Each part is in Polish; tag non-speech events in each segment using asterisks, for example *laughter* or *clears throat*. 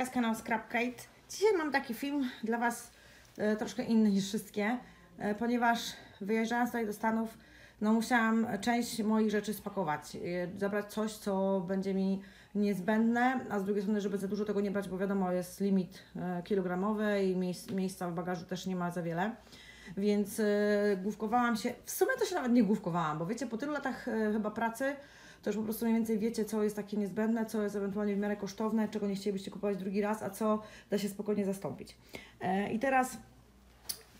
Kaśka z kanału Scrapkate. Dzisiaj mam taki film dla Was e, troszkę inny niż wszystkie, e, ponieważ wyjeżdżając tutaj do Stanów, no musiałam część moich rzeczy spakować, e, zabrać coś, co będzie mi niezbędne, a z drugiej strony, żeby za dużo tego nie brać, bo wiadomo, jest limit e, kilogramowy i miejsc, miejsca w bagażu też nie ma za wiele. Więc e, główkowałam się, w sumie to się nawet nie główkowałam, bo wiecie, po tylu latach e, chyba pracy, to już po prostu mniej więcej wiecie, co jest takie niezbędne, co jest ewentualnie w miarę kosztowne, czego nie chcielibyście kupować drugi raz, a co da się spokojnie zastąpić. E, I teraz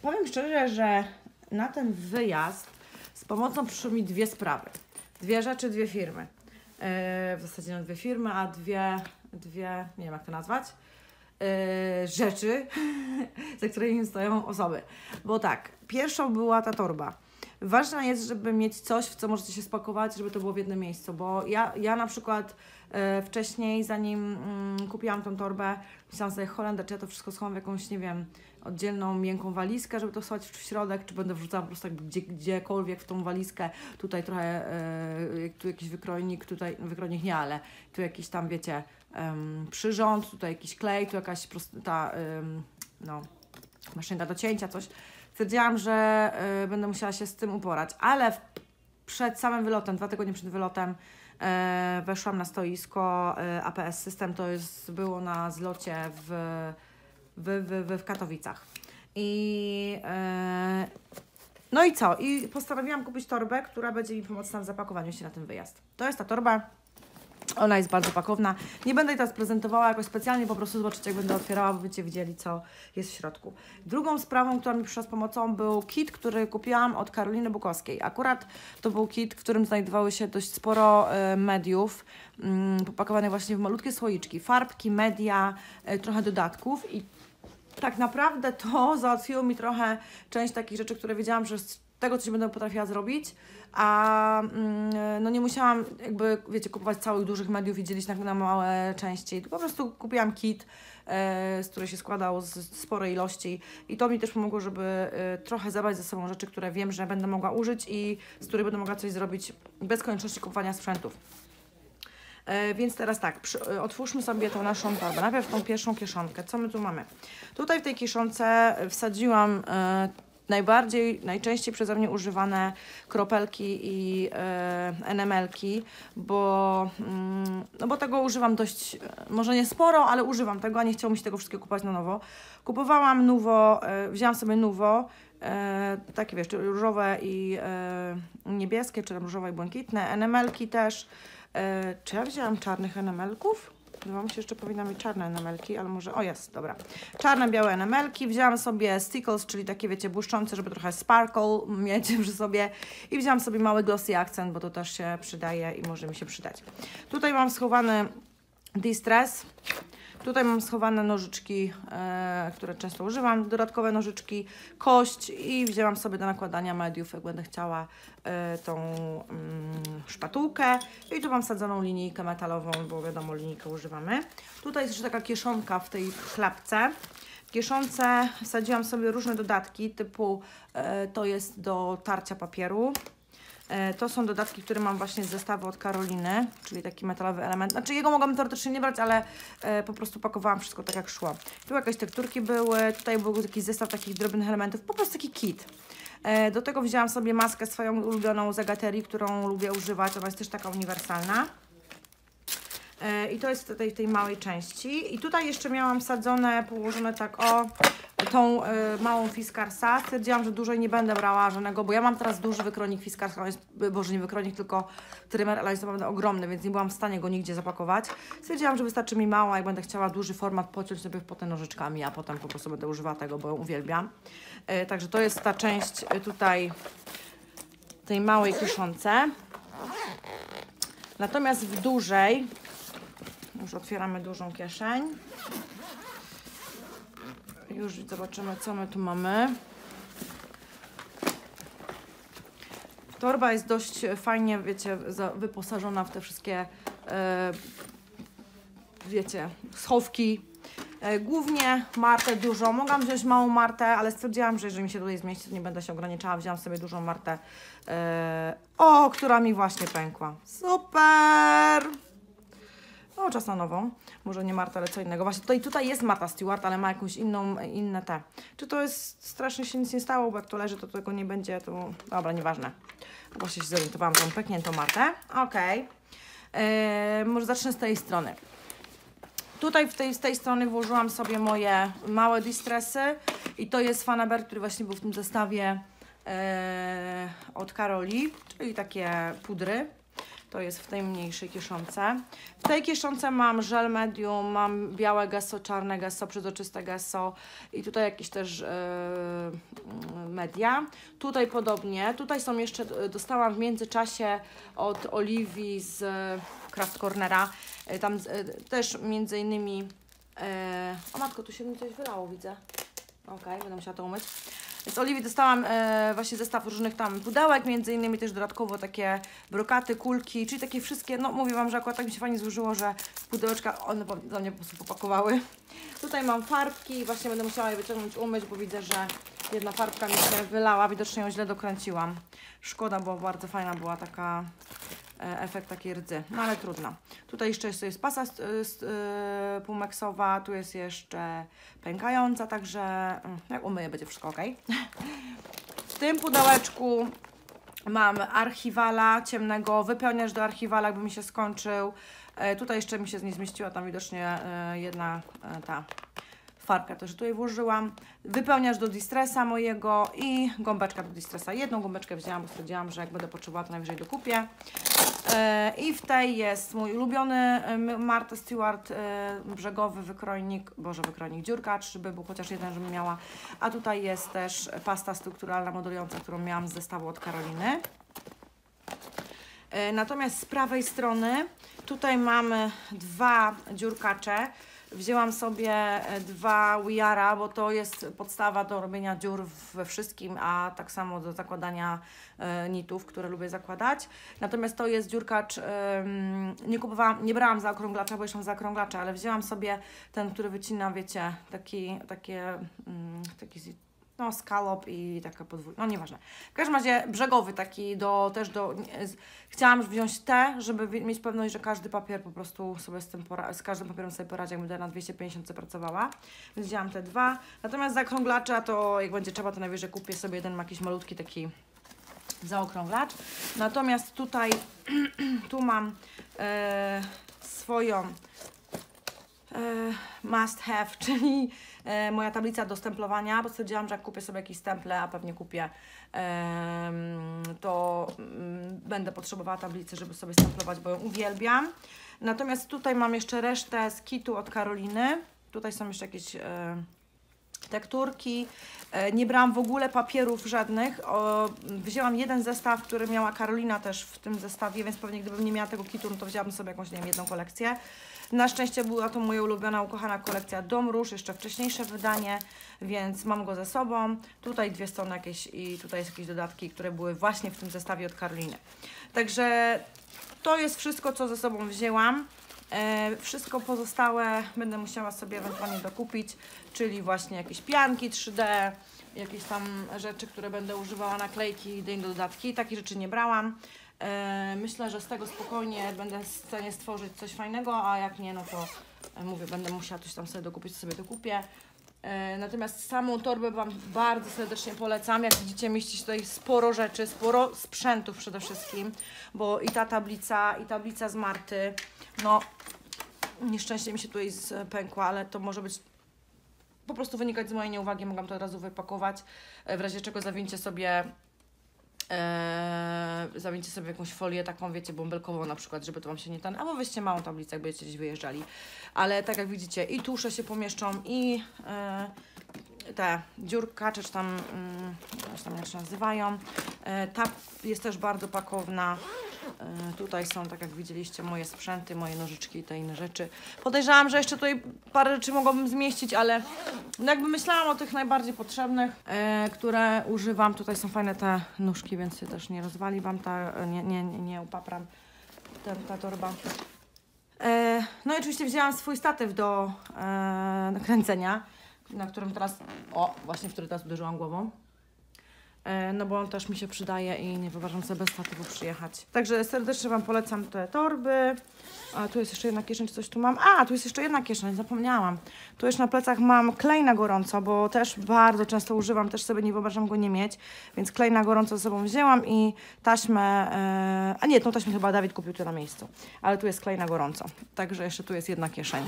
powiem szczerze, że na ten wyjazd z pomocą przyszły mi dwie sprawy. Dwie rzeczy, dwie firmy. E, w zasadzie no dwie firmy, a dwie, dwie, nie wiem jak to nazwać, e, rzeczy, *laughs* za którymi stoją osoby. Bo tak, pierwszą była ta torba. Ważne jest, żeby mieć coś, w co możecie się spakować, żeby to było w jednym miejscu, bo ja, ja na przykład e, wcześniej, zanim mm, kupiłam tą torbę, myślałam sobie, Holender, czy ja to wszystko schowam w jakąś, nie wiem, oddzielną, miękką walizkę, żeby to schować w środek, czy będę wrzucała po prostu tak gdzie, gdziekolwiek w tą walizkę, tutaj trochę, e, tu jakiś wykrojnik, tutaj, wykrojnik nie, ale tu jakiś tam, wiecie, przyrząd, tutaj jakiś klej, tu jakaś prosta, em, no, maszynka do cięcia, coś. Stwierdziłam, że y, będę musiała się z tym uporać, ale w, przed samym wylotem, dwa tygodnie przed wylotem, y, weszłam na stoisko y, APS System, to jest, było na zlocie w, w, w, w, w Katowicach. I y, no i co? I postanowiłam kupić torbę, która będzie mi pomocna w zapakowaniu się na ten wyjazd. To jest ta torba. Ona jest bardzo pakowna. Nie będę jej teraz prezentowała jakoś specjalnie, po prostu zobaczycie, jak będę otwierała, bo będziecie widzieli, co jest w środku. Drugą sprawą, która mi przyszła z pomocą, był kit, który kupiłam od Karoliny Bukowskiej. Akurat to był kit, w którym znajdowały się dość sporo e, mediów, mm, popakowanych właśnie w malutkie słoiczki, farbki, media, e, trochę dodatków i tak naprawdę to *laughs* załatwiło mi trochę część takich rzeczy, które wiedziałam, że tego coś będę potrafiła zrobić, a mm, no nie musiałam jakby, wiecie, kupować całych dużych mediów i dzielić na, na małe części. Po prostu kupiłam kit, e, z który się składał z, sporej ilości i to mi też pomogło, żeby e, trochę zabrać ze sobą rzeczy, które wiem, że będę mogła użyć i z których będę mogła coś zrobić bez konieczności kupowania sprzętów. E, więc teraz tak, przy, otwórzmy sobie tą naszą torbę. Najpierw tą pierwszą kieszonkę. Co my tu mamy? Tutaj w tej kieszonce wsadziłam najbardziej, najczęściej przeze mnie używane kropelki i e, NML-ki, bo, mm, no bo tego używam dość, e, może nie sporo, ale używam tego, a nie chciało mi się tego wszystkiego kupować na nowo. Kupowałam Nuvo, e, wzięłam sobie e, takie wiesz, różowe i niebieskie, czy tam różowe i błękitne, NML-ki też. E, czy ja wzięłam czarnych enemelków? Chyba mi się jeszcze powinna mieć czarne enemelki, ale może, o jest, dobra. Czarne, białe enemelki. Wzięłam sobie stickles, czyli takie, wiecie, błyszczące, żeby trochę sparkle mieć *laughs* przy sobie. I wzięłam sobie mały glossy akcent, bo to też się przydaje i może mi się przydać. Tutaj mam schowany distress. Tutaj mam schowane nożyczki, e, które często używam, dodatkowe nożyczki, kość i wzięłam sobie do nakładania mediów, jak będę chciała e, tą mm, szpatułkę. I tu mam sadzoną linijkę metalową, bo wiadomo, linijkę używamy. Tutaj jest jeszcze taka kieszonka w tej klapce. W kieszonce wsadziłam sobie różne dodatki, typu e, to jest do tarcia papieru. E, To są dodatki, które mam właśnie z zestawu od Karoliny, czyli taki metalowy element. Znaczy jego mogłam teoretycznie nie brać, ale e, po prostu pakowałam wszystko tak jak szło. Tu jakieś tekturki były, tutaj był taki zestaw takich drobnych elementów, po prostu taki kit. E, Do tego wzięłam sobie maskę swoją ulubioną z Agaterii, którą lubię używać, ona jest też taka uniwersalna. I to jest tutaj w tej małej części. I tutaj jeszcze miałam wsadzone, położone tak o tą e, małą Fiskarsa. Stwierdziłam, że dużo nie będę brała żadnego, bo ja mam teraz duży wykronik Fiskarsa, jest, boże nie wykronik, tylko trymer, ale jest naprawdę ogromny, więc nie byłam w stanie go nigdzie zapakować. Stwierdziłam, że wystarczy mi mała, jak będę chciała duży format pociąć sobie potem nożyczkami, a potem po prostu będę używała tego, bo ją uwielbiam. E, Także to jest ta część e, tutaj tej małej kieszonce. Natomiast w dużej, już otwieramy dużą kieszeń. Już zobaczymy, co my tu mamy. Torba jest dość fajnie, wiecie, wyposażona w te wszystkie, e, wiecie, schowki. E, głównie martę dużą. Mogłam wziąć małą martę, ale stwierdziłam, że jeżeli mi się tutaj zmieści, to nie będę się ograniczała. Wziąłam sobie dużą martę, e, o, która mi właśnie pękła. Super! No, czas na nową. Może nie Marta, ale co innego. Właśnie tutaj, tutaj jest Marta Stewart, ale ma jakąś inną, inne te. Czy to jest, strasznie się nic nie stało, bo jak to leży, to tego nie będzie, to... Dobra, nieważne. Właśnie się zorientowałam tą pękniętą Martę. Okej. Okay. może zacznę z tej strony. Tutaj w tej, z tej strony włożyłam sobie moje małe distressy i to jest Fanaber, który właśnie był w tym zestawie e, od Karoli, czyli takie pudry. To jest w tej mniejszej kieszonce. W tej kieszonce mam żel medium, mam białe gesso, czarne gesso, przezroczyste gesso i tutaj jakieś też yy, media. Tutaj podobnie. Tutaj są jeszcze, dostałam w międzyczasie od Oliwii z Craft Cornera. Yy, tam yy, też między innymi... Yy, o matko, tu się mi coś wylało, widzę. Ok, będę musiała to umyć. Z Oliwii dostałam e, właśnie zestaw różnych tam pudełek, między innymi też dodatkowo takie brokaty, kulki, czyli takie wszystkie, no mówię Wam, że akurat tak mi się fajnie złożyło, że pudełeczka one dla mnie po prostu popakowały. *laughs* Tutaj mam farbki, właśnie będę musiała je wyciągnąć, umyć, bo widzę, że jedna farbka mi się wylała, widocznie ją źle dokręciłam. Szkoda, bo bardzo fajna była taka efekt takiej rdzy, no ale trudno. Tutaj jeszcze jest, jest pasa yy, tu jest jeszcze pękająca, także mm, jak umyję będzie wszystko ok. W tym pudełeczku mam archiwala ciemnego, wypełniacz do archiwala, jakby mi się skończył. Yy, tutaj jeszcze mi się nie zmieściła tam widocznie jedna ta farbkę też tutaj włożyłam, wypełniacz do distressa mojego i gąbeczka do distressa. Jedną gąbeczkę wzięłam, bo stwierdziłam, że jak będę potrzebowała, to najwyżej dokupię. E, I w tej jest mój ulubiony Martha Stewart e, brzegowy wykrojnik, boże wykrojnik, dziurkacz, żeby był chociaż jeden, żebym miała. A tutaj jest też pasta strukturalna modelująca, którą miałam z zestawu od Karoliny. E, natomiast z prawej strony tutaj mamy dwa dziurkacze. Wzięłam sobie e, dwa Wiara, bo to jest podstawa do robienia dziur we wszystkim, a tak samo do zakładania e, nitów, które lubię zakładać. Natomiast to jest dziurkacz, nie kupowałam, nie brałam zaokrąglacza, bo jeszcze mam zaokrąglacza, ale wzięłam sobie ten, który wycina, wiecie, taki, takie, mm, taki no scallop i taka podwójna, no nieważne. W każdym razie brzegowy taki do, też do, chciałam wziąć te, żeby mieć pewność, że każdy papier po prostu sobie z tym, z każdym papierem sobie poradzi, jak będę na 250 pracowała, więc wzięłam te dwa. Natomiast zaokrąglacza to jak będzie trzeba, to najwyżej kupię sobie jeden jakiś malutki taki zaokrąglacz. Natomiast tutaj, *clears throat* tu mam e, swoją E, must have, *laughs* czyli moja tablica do stemplowania, bo stwierdziłam, że jak kupię sobie jakieś stemple, a pewnie kupię, to mm, będę potrzebowała tablicy, żeby sobie stemplować, bo ją uwielbiam. Natomiast tutaj mam jeszcze resztę z kitu od Karoliny. Tutaj są jeszcze jakieś e, tekturki. Nie brałam w ogóle papierów żadnych. wzięłam jeden zestaw, który miała Karolina też w tym zestawie, więc pewnie gdybym nie miała tego kitu, no to wzięłabym sobie jakąś, nie wiem, jedną kolekcję. Na szczęście była to moja ulubiona, ukochana kolekcja Dom Róż, jeszcze wcześniejsze wydanie, więc mam go ze sobą. Tutaj dwie strony jakieś i tutaj jakieś dodatki, które były właśnie w tym zestawie od Karoliny. Także to jest wszystko, co ze sobą wzięłam. E, wszystko pozostałe będę musiała sobie ewentualnie dokupić, czyli właśnie jakieś pianki 3D, jakieś tam rzeczy, które będę używała, naklejki, dodatki. Takie rzeczy nie brałam. E, myślę, że z tego spokojnie będę w stanie stworzyć coś fajnego, a jak nie, no to e, mówię, będę musiała coś tam sobie dokupić, sobie dokupię. Natomiast samą torbę Wam bardzo serdecznie polecam. Jak widzicie, mieści się tutaj sporo rzeczy, sporo sprzętów przede wszystkim, bo i ta tablica, i tablica z Marty, no nieszczęście mi się tutaj pękła, ale to może być po prostu wynikać z mojej nieuwagi, mogłam to od razu wypakować, w razie czego zawincie sobie Eee, sobie jakąś folię taką, wiecie, bąbelkową na przykład, żeby to Wam się nie ten, albo weźcie małą tablicę, jak będziecie gdzieś wyjeżdżali. Ale tak jak widzicie, i tusze się pomieszczą, i e, te dziurkacze, czy tam, mm, tam jak się nazywają. E, ta jest też bardzo pakowna. E, tutaj są, tak jak widzieliście, moje sprzęty, moje nożyczki i te inne rzeczy. Podejrzewam, że jeszcze tutaj parę rzeczy mogłabym zmieścić, ale no jakby myślałam o tych najbardziej potrzebnych, e, które używam. Tutaj są fajne te nóżki, więc się też nie rozwali Wam ta, nie, nie, nie, upapram ta, ta torba. No i oczywiście wzięłam swój statyw do nakręcenia, na którym teraz, o właśnie, w który teraz uderzyłam głową. e, no bo on też mi się przydaje i nie wyobrażam sobie bez statywu przyjechać. Także serdecznie Wam polecam te torby. A tu jest jeszcze jedna kieszeń, czy coś tu mam? A, tu jest jeszcze jedna kieszeń, zapomniałam. Tu jeszcze na plecach mam klej na gorąco, bo też bardzo często używam, też sobie nie wyobrażam go nie mieć, więc klej na gorąco ze sobą wzięłam i taśmę, e, a nie, tą taśmę chyba Dawid kupił tu na miejscu, ale tu jest klej na gorąco, także jeszcze tu jest jedna kieszeń.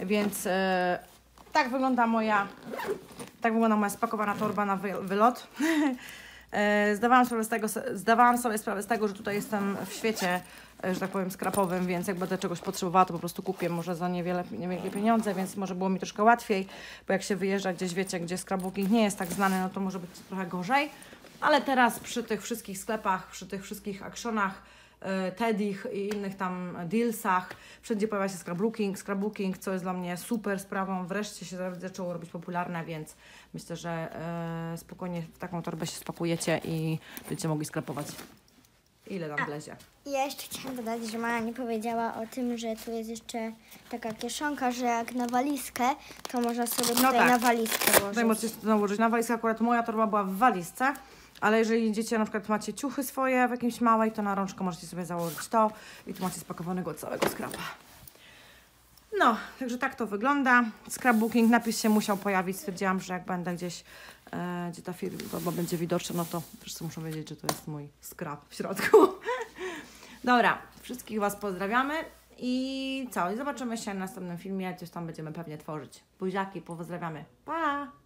Więc e, tak wygląda moja, tak wygląda moja spakowana torba na wy, wylot. *laughs* E, Zdawałam sobie, z tego, zdawałam sobie sprawę z tego, że tutaj jestem w świecie, e, że tak powiem, skrapowym, więc jak będę czegoś potrzebowała, to po prostu kupię może za niewiele, niewielkie pieniądze, więc może było mi troszkę łatwiej, bo jak się wyjeżdża gdzieś, wiecie, gdzie scrapbooking nie jest tak znany, no to może być trochę gorzej. Ale teraz przy tych wszystkich sklepach, przy tych wszystkich actionach, Tedich i innych tam dealsach. Wszędzie pojawia się scrapbooking, scrapbooking, co jest dla mnie super sprawą. Wreszcie się zaczęło robić popularne, więc myślę, że e, spokojnie w taką torbę się spakujecie i będziecie mogli skrapować ile tam wlezie. Ja jeszcze chciałam dodać, że mama nie powiedziała o tym, że tu jest jeszcze taka kieszonka, że jak na walizkę, to można sobie tutaj tak. na walizkę Tutaj włożyć. możecie to nałożyć na walizkę. Akurat moja torba była w walizce, ale jeżeli idziecie, na przykład macie ciuchy swoje w jakimś małej, to na rączkę możecie sobie założyć to i tu macie spakowanego całego skrapa. No, także tak to wygląda. Scrapbooking, napis się musiał pojawić. Stwierdziłam, że jak będę gdzieś, e, gdzie ta firma będzie widoczna, no to wszyscy muszą wiedzieć, że to jest mój scrap w środku. *laughs* Dobra, wszystkich Was pozdrawiamy i co? I zobaczymy się w następnym filmie. Coś tam będziemy pewnie tworzyć. Buziaki, pozdrawiamy. Pa!